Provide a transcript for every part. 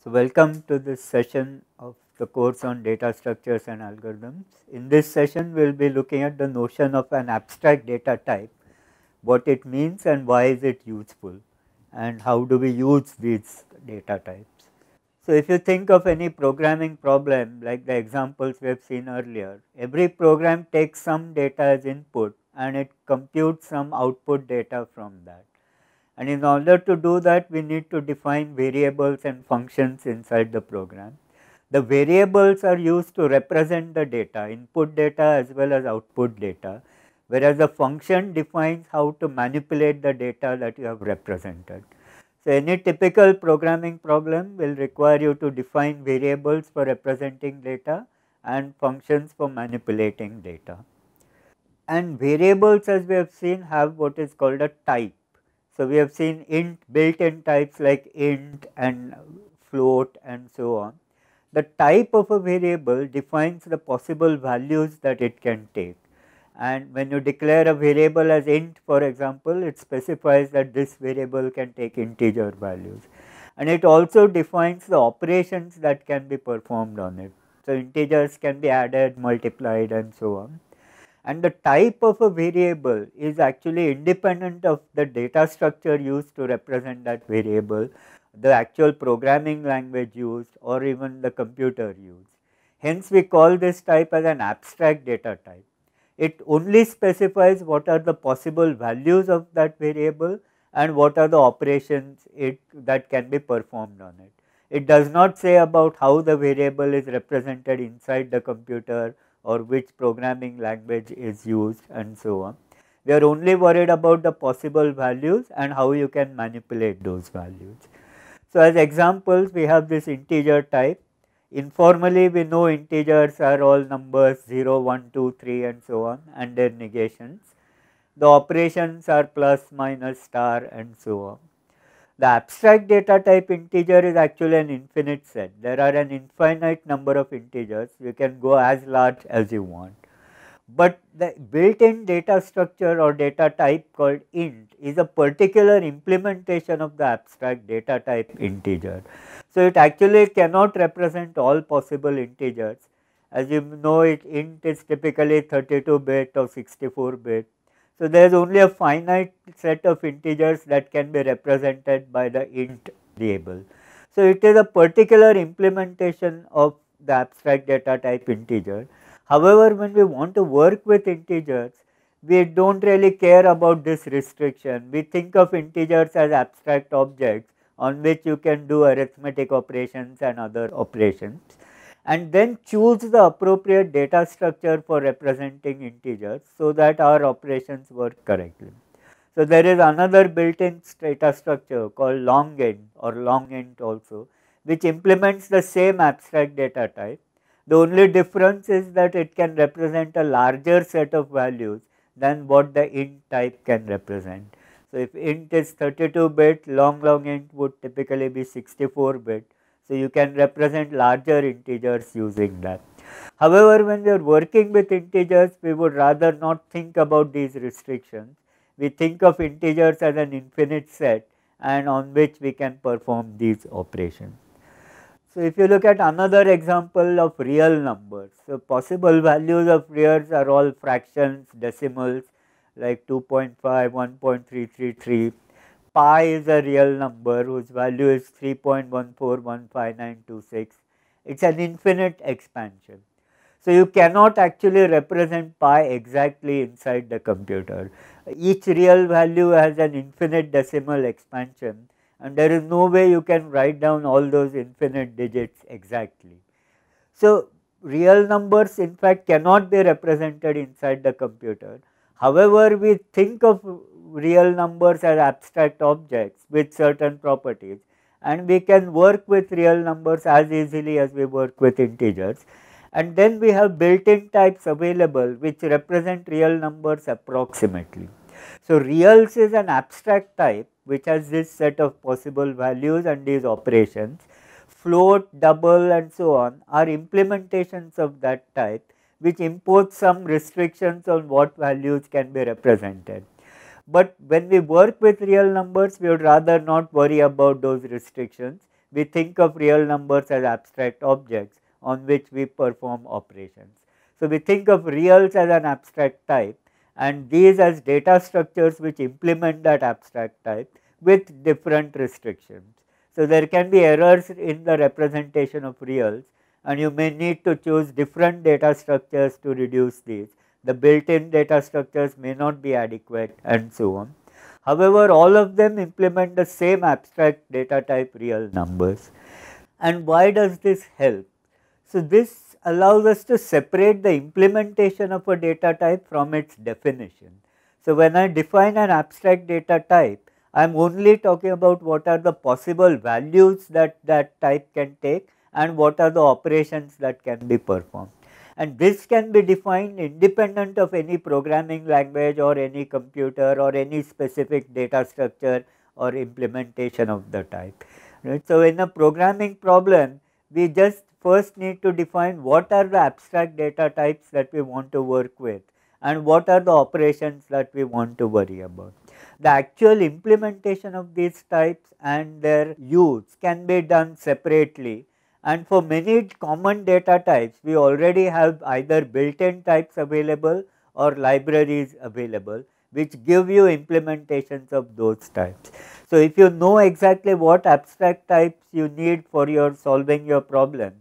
So, welcome to this session of the course on data structures and algorithms. In this session, we will be looking at the notion of an abstract data type, what it means and why is it useful and how do we use these data types. So, if you think of any programming problem like the examples we have seen earlier, every program takes some data as input and it computes some output data from that. And in order to do that, we need to define variables and functions inside the program. The variables are used to represent the data, input data as well as output data, whereas the function defines how to manipulate the data that you have represented. So, any typical programming problem will require you to define variables for representing data and functions for manipulating data. And variables as we have seen have what is called a type so, we have seen int built-in types like int and float and so on. The type of a variable defines the possible values that it can take and when you declare a variable as int for example, it specifies that this variable can take integer values and it also defines the operations that can be performed on it. So, integers can be added, multiplied and so on and the type of a variable is actually independent of the data structure used to represent that variable, the actual programming language used or even the computer used. Hence, we call this type as an abstract data type. It only specifies what are the possible values of that variable and what are the operations it, that can be performed on it. It does not say about how the variable is represented inside the computer or which programming language is used and so on. We are only worried about the possible values and how you can manipulate those values. So, as examples we have this integer type. Informally we know integers are all numbers 0, 1, 2, 3 and so on and their negations. The operations are plus, minus, star and so on. The abstract data type integer is actually an infinite set. There are an infinite number of integers. You can go as large as you want. But the built-in data structure or data type called int is a particular implementation of the abstract data type integer. So, it actually cannot represent all possible integers. As you know it int is typically 32 bit or 64 bit so, there is only a finite set of integers that can be represented by the int variable. So, it is a particular implementation of the abstract data type integer. However, when we want to work with integers, we do not really care about this restriction. We think of integers as abstract objects on which you can do arithmetic operations and other operations and then choose the appropriate data structure for representing integers so that our operations work correctly. So, there is another built-in data structure called long int or long int also which implements the same abstract data type. The only difference is that it can represent a larger set of values than what the int type can represent. So, if int is 32 bit, long long int would typically be 64 bit so, you can represent larger integers using that. However, when we are working with integers, we would rather not think about these restrictions. We think of integers as an infinite set and on which we can perform these operations. So, if you look at another example of real numbers, so possible values of reals are all fractions, decimals like 2.5, 1.333 pi is a real number whose value is 3.1415926. It is an infinite expansion. So, you cannot actually represent pi exactly inside the computer. Each real value has an infinite decimal expansion and there is no way you can write down all those infinite digits exactly. So, real numbers in fact cannot be represented inside the computer. However, we think of real numbers are abstract objects with certain properties and we can work with real numbers as easily as we work with integers and then we have built-in types available which represent real numbers approximately. So, reals is an abstract type which has this set of possible values and these operations. Float, double and so on are implementations of that type which impose some restrictions on what values can be represented but when we work with real numbers we would rather not worry about those restrictions. we think of real numbers as abstract objects on which we perform operations. So, we think of reals as an abstract type and these as data structures which implement that abstract type with different restrictions. So, there can be errors in the representation of reals and you may need to choose different data structures to reduce these. The built in data structures may not be adequate and so on. However, all of them implement the same abstract data type real numbers. And why does this help? So, this allows us to separate the implementation of a data type from its definition. So, when I define an abstract data type, I am only talking about what are the possible values that that type can take and what are the operations that can be performed and this can be defined independent of any programming language or any computer or any specific data structure or implementation of the type. Right. So, in a programming problem we just first need to define what are the abstract data types that we want to work with and what are the operations that we want to worry about. The actual implementation of these types and their use can be done separately and for many common data types we already have either built in types available or libraries available which give you implementations of those types. So, if you know exactly what abstract types you need for your solving your problem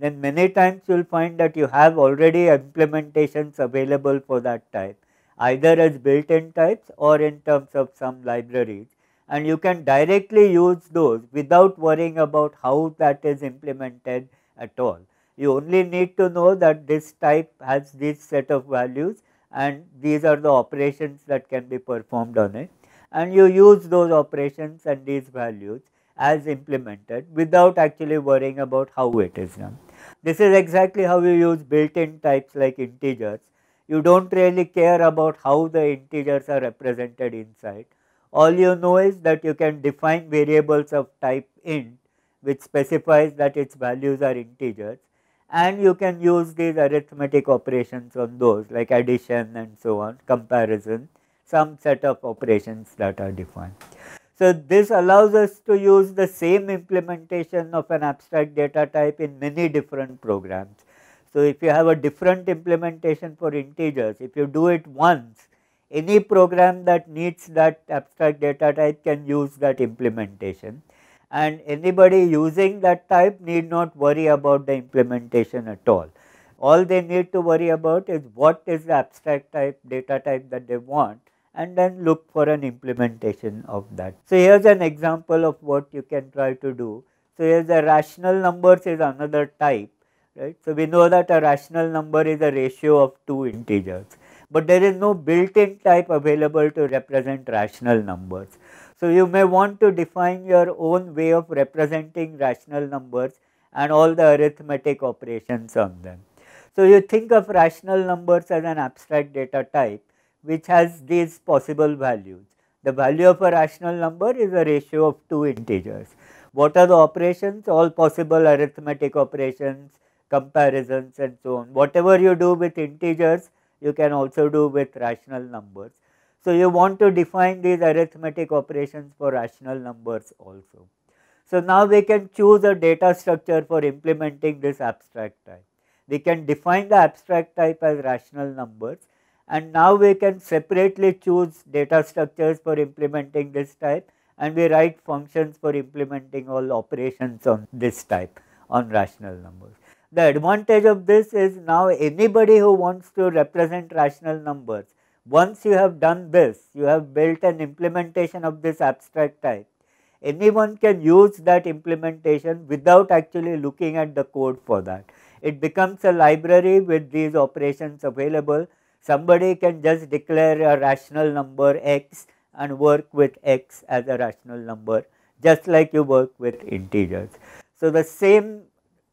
then many times you will find that you have already implementations available for that type either as built in types or in terms of some libraries and you can directly use those without worrying about how that is implemented at all. You only need to know that this type has this set of values and these are the operations that can be performed on it and you use those operations and these values as implemented without actually worrying about how it is done. This is exactly how you use built-in types like integers. You do not really care about how the integers are represented inside all you know is that you can define variables of type int which specifies that its values are integers and you can use these arithmetic operations on those like addition and so on, comparison, some set of operations that are defined. So, this allows us to use the same implementation of an abstract data type in many different programs. So, if you have a different implementation for integers, if you do it once, any program that needs that abstract data type can use that implementation and anybody using that type need not worry about the implementation at all. All they need to worry about is what is the abstract type data type that they want and then look for an implementation of that. So, here is an example of what you can try to do. So, here the rational numbers is another type right. So, we know that a rational number is a ratio of two integers but there is no built-in type available to represent rational numbers. So, you may want to define your own way of representing rational numbers and all the arithmetic operations on them. So, you think of rational numbers as an abstract data type which has these possible values. The value of a rational number is a ratio of two integers. What are the operations? All possible arithmetic operations, comparisons and so on. Whatever you do with integers you can also do with rational numbers. So, you want to define these arithmetic operations for rational numbers also. So, now we can choose a data structure for implementing this abstract type. We can define the abstract type as rational numbers and now we can separately choose data structures for implementing this type and we write functions for implementing all operations on this type on rational numbers. The advantage of this is now anybody who wants to represent rational numbers, once you have done this, you have built an implementation of this abstract type, anyone can use that implementation without actually looking at the code for that. It becomes a library with these operations available. Somebody can just declare a rational number x and work with x as a rational number just like you work with integers. So, the same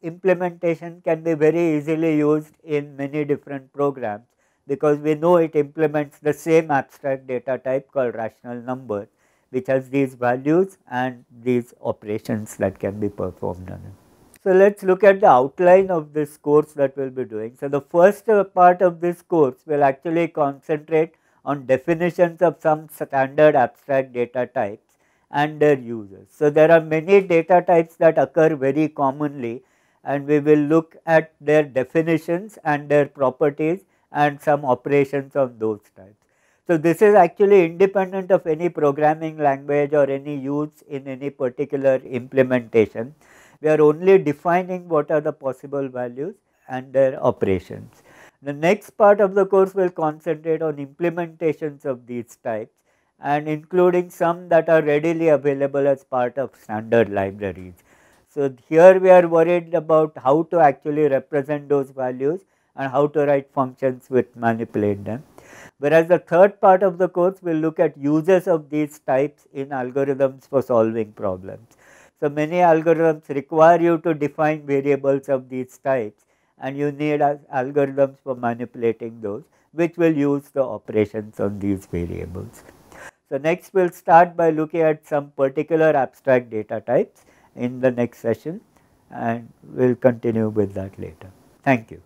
implementation can be very easily used in many different programs because we know it implements the same abstract data type called rational number which has these values and these operations that can be performed on it. So, let us look at the outline of this course that we will be doing. So, the first part of this course will actually concentrate on definitions of some standard abstract data types and their uses. So, there are many data types that occur very commonly and we will look at their definitions and their properties and some operations on those types. So, this is actually independent of any programming language or any use in any particular implementation. We are only defining what are the possible values and their operations. The next part of the course will concentrate on implementations of these types and including some that are readily available as part of standard libraries. So, here we are worried about how to actually represent those values and how to write functions which manipulate them. Whereas the third part of the course will look at uses of these types in algorithms for solving problems. So, many algorithms require you to define variables of these types and you need algorithms for manipulating those which will use the operations on these variables. So, next we will start by looking at some particular abstract data types in the next session and we will continue with that later. Thank you.